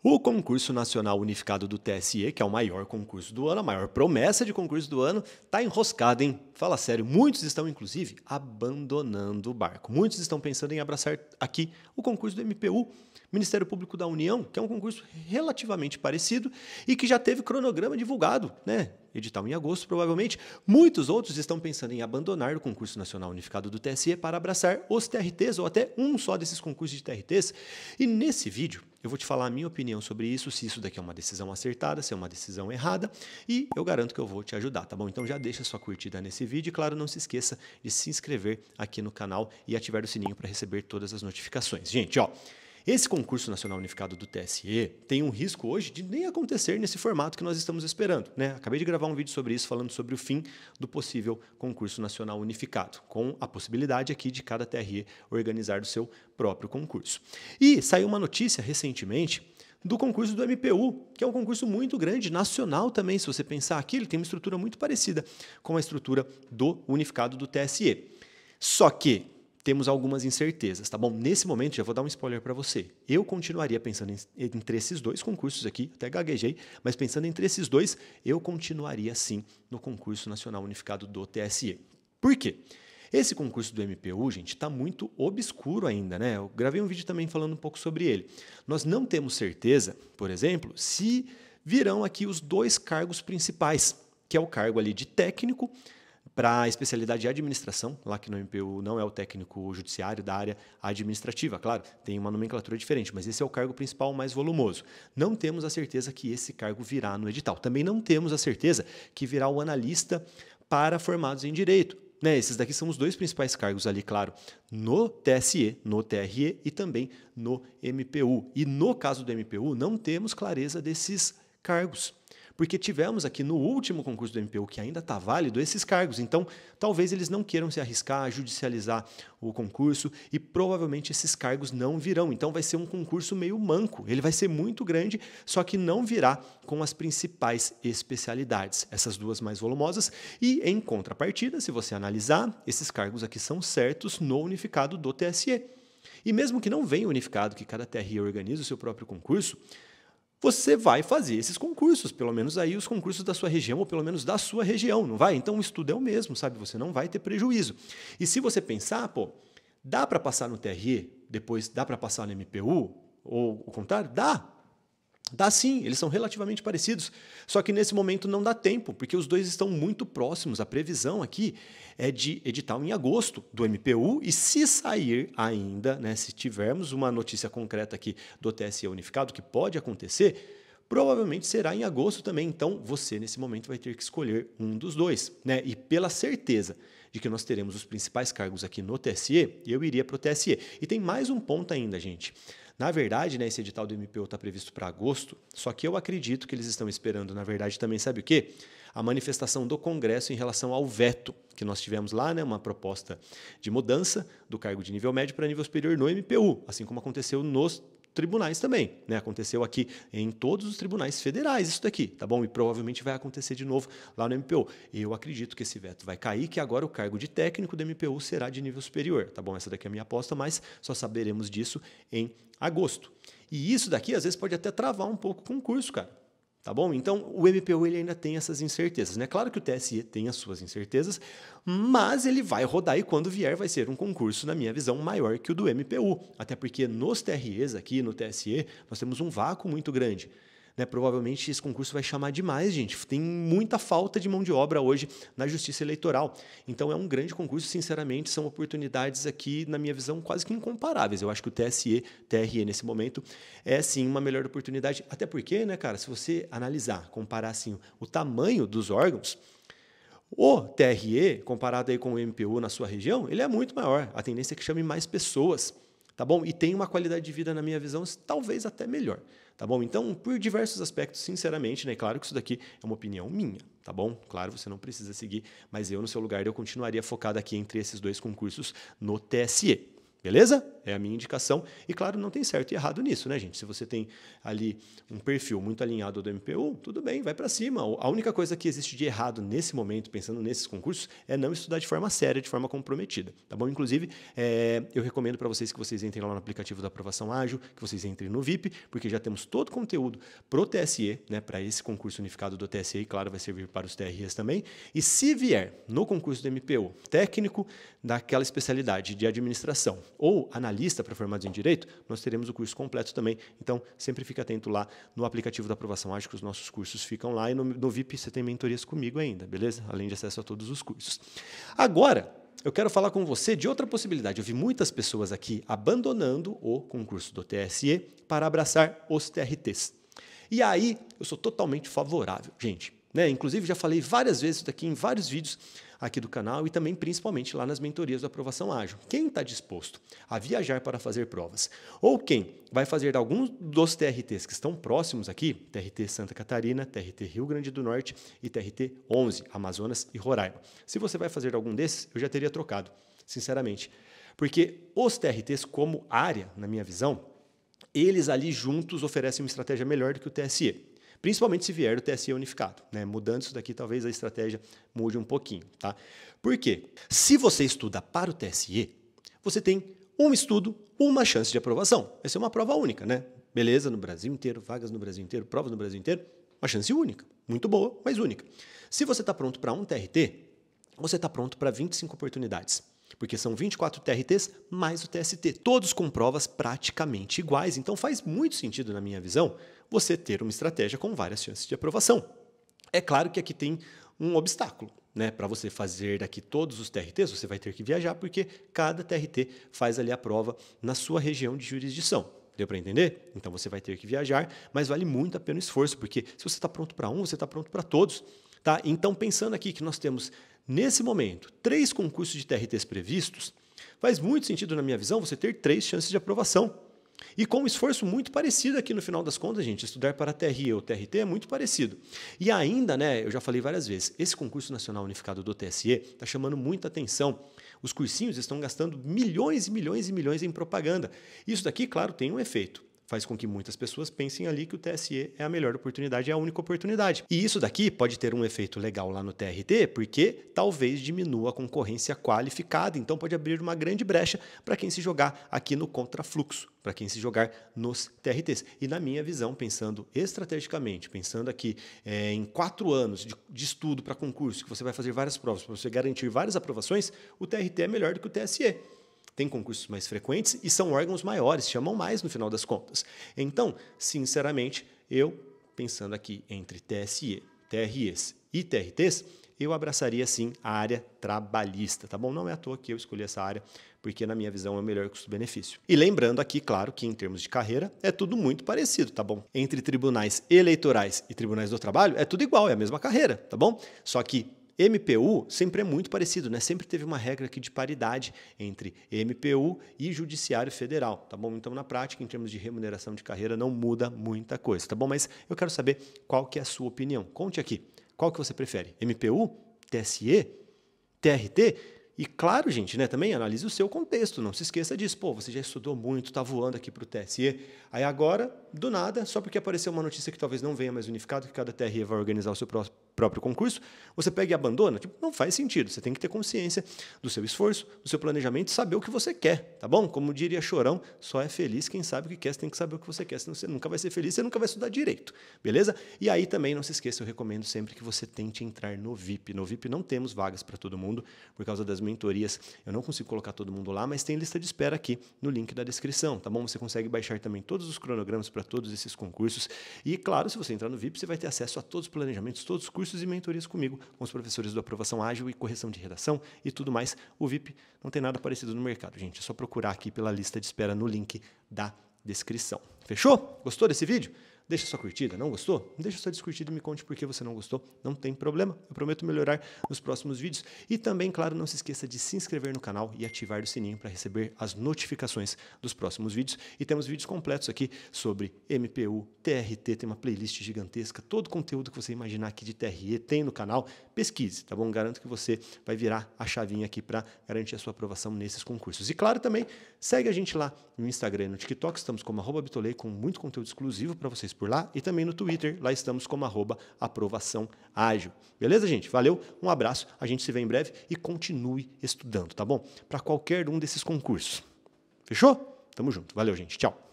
O concurso nacional unificado do TSE, que é o maior concurso do ano, a maior promessa de concurso do ano, está enroscado, hein? Fala sério, muitos estão, inclusive, abandonando o barco. Muitos estão pensando em abraçar aqui o concurso do MPU, Ministério Público da União, que é um concurso relativamente parecido e que já teve cronograma divulgado, né? Edital em agosto, provavelmente. Muitos outros estão pensando em abandonar o concurso nacional unificado do TSE para abraçar os TRTs ou até um só desses concursos de TRTs. E nesse vídeo eu vou te falar a minha opinião sobre isso, se isso daqui é uma decisão acertada, se é uma decisão errada, e eu garanto que eu vou te ajudar, tá bom? Então já deixa sua curtida nesse vídeo e, claro, não se esqueça de se inscrever aqui no canal e ativar o sininho para receber todas as notificações. Gente, ó, esse concurso nacional unificado do TSE tem um risco hoje de nem acontecer nesse formato que nós estamos esperando. Né? Acabei de gravar um vídeo sobre isso, falando sobre o fim do possível concurso nacional unificado, com a possibilidade aqui de cada TRE organizar o seu próprio concurso. E saiu uma notícia recentemente do concurso do MPU, que é um concurso muito grande, nacional também, se você pensar aqui, ele tem uma estrutura muito parecida com a estrutura do unificado do TSE. Só que temos algumas incertezas, tá bom? Nesse momento, já vou dar um spoiler para você. Eu continuaria pensando em, entre esses dois concursos aqui, até gaguejei, mas pensando entre esses dois, eu continuaria sim no concurso nacional unificado do TSE. Por quê? Esse concurso do MPU, gente, está muito obscuro ainda, né? Eu gravei um vídeo também falando um pouco sobre ele. Nós não temos certeza, por exemplo, se virão aqui os dois cargos principais, que é o cargo ali de técnico para a especialidade de administração, lá que no MPU não é o técnico judiciário da área administrativa, claro, tem uma nomenclatura diferente, mas esse é o cargo principal mais volumoso. Não temos a certeza que esse cargo virá no edital. Também não temos a certeza que virá o analista para formados em direito. Né, esses daqui são os dois principais cargos ali, claro, no TSE, no TRE e também no MPU. E no caso do MPU, não temos clareza desses cargos porque tivemos aqui no último concurso do MPU, que ainda está válido, esses cargos. Então, talvez eles não queiram se arriscar a judicializar o concurso e provavelmente esses cargos não virão. Então, vai ser um concurso meio manco. Ele vai ser muito grande, só que não virá com as principais especialidades, essas duas mais volumosas. E, em contrapartida, se você analisar, esses cargos aqui são certos no unificado do TSE. E mesmo que não venha unificado, que cada TRE organize o seu próprio concurso, você vai fazer esses concursos, pelo menos aí os concursos da sua região, ou pelo menos da sua região, não vai? Então o estudo é o mesmo, sabe? Você não vai ter prejuízo. E se você pensar, pô, dá para passar no TRE, depois dá para passar no MPU, ou o contrário? Dá. Dá sim, eles são relativamente parecidos. Só que nesse momento não dá tempo, porque os dois estão muito próximos. A previsão aqui é de edital em agosto do MPU, e se sair ainda, né, se tivermos uma notícia concreta aqui do TSE unificado, que pode acontecer, provavelmente será em agosto também. Então você, nesse momento, vai ter que escolher um dos dois. Né? E pela certeza de que nós teremos os principais cargos aqui no TSE, eu iria para o TSE. E tem mais um ponto ainda, gente. Na verdade, né, esse edital do MPO está previsto para agosto, só que eu acredito que eles estão esperando, na verdade, também sabe o quê? A manifestação do Congresso em relação ao veto que nós tivemos lá, né, uma proposta de mudança do cargo de nível médio para nível superior no MPU, assim como aconteceu nos tribunais também. Né? Aconteceu aqui em todos os tribunais federais isso daqui, tá bom? E provavelmente vai acontecer de novo lá no MPU. Eu acredito que esse veto vai cair, que agora o cargo de técnico do MPU será de nível superior, tá bom? Essa daqui é a minha aposta, mas só saberemos disso em agosto. E isso daqui às vezes pode até travar um pouco o concurso, cara. Tá bom? Então, o MPU ele ainda tem essas incertezas. Né? Claro que o TSE tem as suas incertezas, mas ele vai rodar e quando vier vai ser um concurso, na minha visão, maior que o do MPU. Até porque nos TREs aqui, no TSE, nós temos um vácuo muito grande. Né, provavelmente esse concurso vai chamar demais, gente. Tem muita falta de mão de obra hoje na justiça eleitoral. Então é um grande concurso, sinceramente, são oportunidades aqui, na minha visão, quase que incomparáveis. Eu acho que o TSE, TRE nesse momento, é sim uma melhor oportunidade. Até porque, né, cara, se você analisar, comparar assim, o tamanho dos órgãos, o TRE, comparado aí com o MPU na sua região, ele é muito maior. A tendência é que chame mais pessoas tá bom? E tem uma qualidade de vida, na minha visão, talvez até melhor, tá bom? Então, por diversos aspectos, sinceramente, né? Claro que isso daqui é uma opinião minha, tá bom? Claro, você não precisa seguir, mas eu, no seu lugar, eu continuaria focado aqui entre esses dois concursos no TSE, beleza? É a minha indicação. E claro, não tem certo e errado nisso, né, gente? Se você tem ali um perfil muito alinhado ao do MPU, tudo bem, vai para cima. A única coisa que existe de errado nesse momento, pensando nesses concursos, é não estudar de forma séria, de forma comprometida, tá bom? Inclusive, é, eu recomendo para vocês que vocês entrem lá no aplicativo da aprovação ágil, que vocês entrem no VIP, porque já temos todo o conteúdo pro TSE, né, para esse concurso unificado do TSE, e claro, vai servir para os TREs também. E se vier no concurso do MPU, técnico daquela especialidade de administração ou analista para formados em direito, nós teremos o curso completo também. Então, sempre fique atento lá no aplicativo da aprovação ágil, que os nossos cursos ficam lá, e no, no VIP você tem mentorias comigo ainda, beleza? Além de acesso a todos os cursos. Agora, eu quero falar com você de outra possibilidade. Eu vi muitas pessoas aqui abandonando o concurso do TSE para abraçar os TRTs. E aí, eu sou totalmente favorável, gente. Né? Inclusive, já falei várias vezes daqui em vários vídeos aqui do canal e também principalmente lá nas mentorias da aprovação ágil. Quem está disposto a viajar para fazer provas ou quem vai fazer alguns dos TRTs que estão próximos aqui, TRT Santa Catarina, TRT Rio Grande do Norte e TRT 11, Amazonas e Roraima. Se você vai fazer algum desses, eu já teria trocado, sinceramente. Porque os TRTs como área, na minha visão, eles ali juntos oferecem uma estratégia melhor do que o TSE. Principalmente se vier do TSE unificado. Né? Mudando isso daqui, talvez a estratégia mude um pouquinho. Tá? Por quê? Se você estuda para o TSE, você tem um estudo, uma chance de aprovação. Vai ser uma prova única, né? Beleza, no Brasil inteiro, vagas no Brasil inteiro, provas no Brasil inteiro, uma chance única. Muito boa, mas única. Se você está pronto para um TRT, você está pronto para 25 oportunidades. Porque são 24 TRTs mais o TST, todos com provas praticamente iguais. Então faz muito sentido, na minha visão, você ter uma estratégia com várias chances de aprovação. É claro que aqui tem um obstáculo. Né? Para você fazer daqui todos os TRTs, você vai ter que viajar, porque cada TRT faz ali a prova na sua região de jurisdição. Deu para entender? Então você vai ter que viajar, mas vale muito a pena o esforço, porque se você está pronto para um, você está pronto para todos. Tá? Então, pensando aqui que nós temos, nesse momento, três concursos de TRTs previstos, faz muito sentido, na minha visão, você ter três chances de aprovação. E com um esforço muito parecido aqui no final das contas, gente, estudar para TRE ou TRT é muito parecido. E ainda, né, eu já falei várias vezes, esse concurso nacional unificado do TSE está chamando muita atenção. Os cursinhos estão gastando milhões e milhões e milhões em propaganda. Isso daqui, claro, tem um efeito faz com que muitas pessoas pensem ali que o TSE é a melhor oportunidade, é a única oportunidade. E isso daqui pode ter um efeito legal lá no TRT, porque talvez diminua a concorrência qualificada, então pode abrir uma grande brecha para quem se jogar aqui no contrafluxo, para quem se jogar nos TRTs. E na minha visão, pensando estrategicamente, pensando aqui é, em quatro anos de, de estudo para concurso, que você vai fazer várias provas, para você garantir várias aprovações, o TRT é melhor do que o TSE têm concursos mais frequentes e são órgãos maiores, chamam mais no final das contas. Então, sinceramente, eu, pensando aqui entre TSE, TREs e TRTs, eu abraçaria sim a área trabalhista, tá bom? Não é à toa que eu escolhi essa área, porque na minha visão é o melhor custo-benefício. E lembrando aqui, claro, que em termos de carreira é tudo muito parecido, tá bom? Entre tribunais eleitorais e tribunais do trabalho é tudo igual, é a mesma carreira, tá bom? Só que MPU sempre é muito parecido, né? Sempre teve uma regra aqui de paridade entre MPU e Judiciário Federal, tá bom? Então, na prática, em termos de remuneração de carreira, não muda muita coisa, tá bom? Mas eu quero saber qual que é a sua opinião. Conte aqui. Qual que você prefere? MPU? TSE? TRT? E claro, gente, né, também analise o seu contexto, não se esqueça disso. Pô, você já estudou muito, está voando aqui para o TSE, aí agora, do nada, só porque apareceu uma notícia que talvez não venha mais unificado, que cada TRE vai organizar o seu próximo próprio concurso, você pega e abandona, tipo, não faz sentido. Você tem que ter consciência do seu esforço, do seu planejamento e saber o que você quer, tá bom? Como diria Chorão, só é feliz quem sabe o que quer, você tem que saber o que você quer, senão você nunca vai ser feliz, você nunca vai estudar direito, beleza? E aí também não se esqueça, eu recomendo sempre que você tente entrar no VIP. No VIP não temos vagas para todo mundo, por causa das mentorias, eu não consigo colocar todo mundo lá, mas tem lista de espera aqui no link da descrição, tá bom? Você consegue baixar também todos os cronogramas para todos esses concursos. E claro, se você entrar no VIP, você vai ter acesso a todos os planejamentos, todos os cursos cursos e mentorias comigo, com os professores do Aprovação Ágil e Correção de Redação e tudo mais. O VIP não tem nada parecido no mercado, gente. É só procurar aqui pela lista de espera no link da descrição. Fechou? Gostou desse vídeo? Deixa sua curtida, não gostou? Deixa sua descurtida e me conte por que você não gostou. Não tem problema, eu prometo melhorar nos próximos vídeos. E também, claro, não se esqueça de se inscrever no canal e ativar o sininho para receber as notificações dos próximos vídeos. E temos vídeos completos aqui sobre MPU, TRT, tem uma playlist gigantesca, todo o conteúdo que você imaginar aqui de TRE tem no canal. Pesquise, tá bom? Garanto que você vai virar a chavinha aqui para garantir a sua aprovação nesses concursos. E claro, também segue a gente lá no Instagram e no TikTok, estamos como arroba Bitolei com muito conteúdo exclusivo para vocês por lá e também no Twitter, lá estamos como arroba aprovação ágil. Beleza, gente? Valeu, um abraço, a gente se vê em breve e continue estudando, tá bom? Para qualquer um desses concursos. Fechou? Tamo junto. Valeu, gente. Tchau.